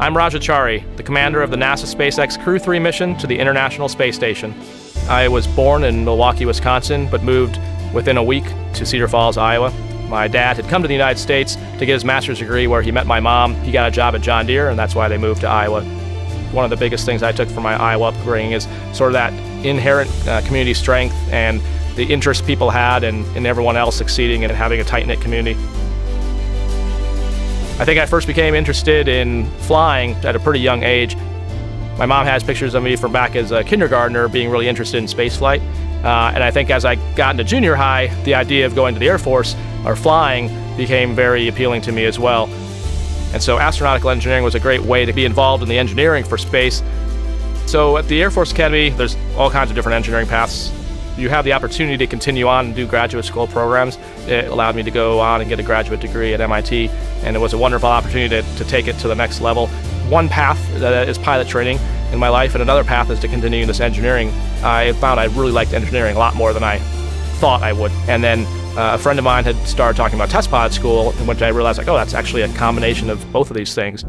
I'm Raja Chari, the commander of the NASA SpaceX Crew 3 mission to the International Space Station. I was born in Milwaukee, Wisconsin, but moved within a week to Cedar Falls, Iowa. My dad had come to the United States to get his master's degree where he met my mom. He got a job at John Deere, and that's why they moved to Iowa. One of the biggest things I took from my Iowa upbringing is sort of that inherent uh, community strength and the interest people had in, in everyone else succeeding and having a tight knit community. I think I first became interested in flying at a pretty young age. My mom has pictures of me from back as a kindergartner being really interested in spaceflight. Uh, and I think as I got into junior high, the idea of going to the Air Force or flying became very appealing to me as well. And so astronautical engineering was a great way to be involved in the engineering for space. So at the Air Force Academy, there's all kinds of different engineering paths. You have the opportunity to continue on and do graduate school programs. It allowed me to go on and get a graduate degree at MIT, and it was a wonderful opportunity to, to take it to the next level. One path is pilot training in my life, and another path is to continue this engineering. I found I really liked engineering a lot more than I thought I would. And then uh, a friend of mine had started talking about test pilot school, in which I realized, like, oh, that's actually a combination of both of these things.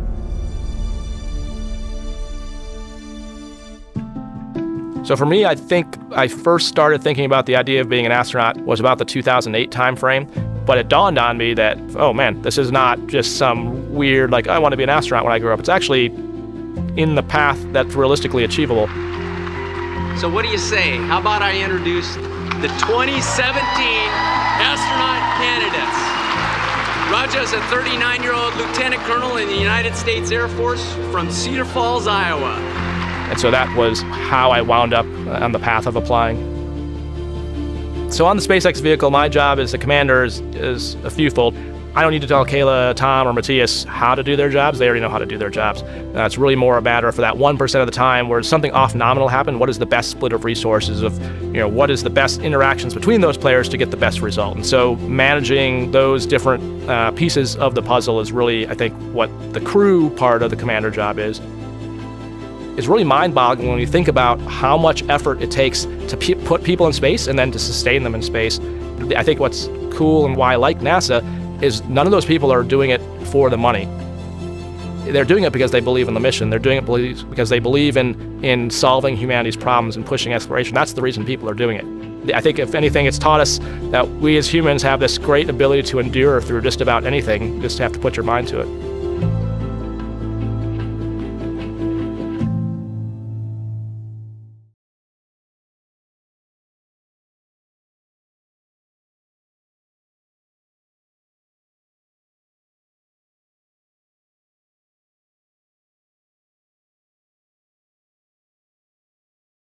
So for me, I think I first started thinking about the idea of being an astronaut was about the 2008 timeframe. But it dawned on me that, oh man, this is not just some weird, like, I want to be an astronaut when I grow up. It's actually in the path that's realistically achievable. So, what do you say? How about I introduce the 2017 astronaut candidates. Raja is a 39 year old lieutenant colonel in the United States Air Force from Cedar Falls, Iowa. And so that was how I wound up on the path of applying. So on the SpaceX vehicle, my job as a commander is, is a fewfold. I don't need to tell Kayla, Tom, or Matthias how to do their jobs. They already know how to do their jobs. Uh, it's really more a matter for that 1% of the time where something off nominal happen, what is the best split of resources of, you know, what is the best interactions between those players to get the best result. And so managing those different uh, pieces of the puzzle is really, I think, what the crew part of the commander job is. It's really mind-boggling when you think about how much effort it takes to pe put people in space and then to sustain them in space. I think what's cool and why I like NASA is none of those people are doing it for the money. They're doing it because they believe in the mission. They're doing it because they believe in, in solving humanity's problems and pushing exploration. That's the reason people are doing it. I think, if anything, it's taught us that we as humans have this great ability to endure through just about anything. Just have to put your mind to it.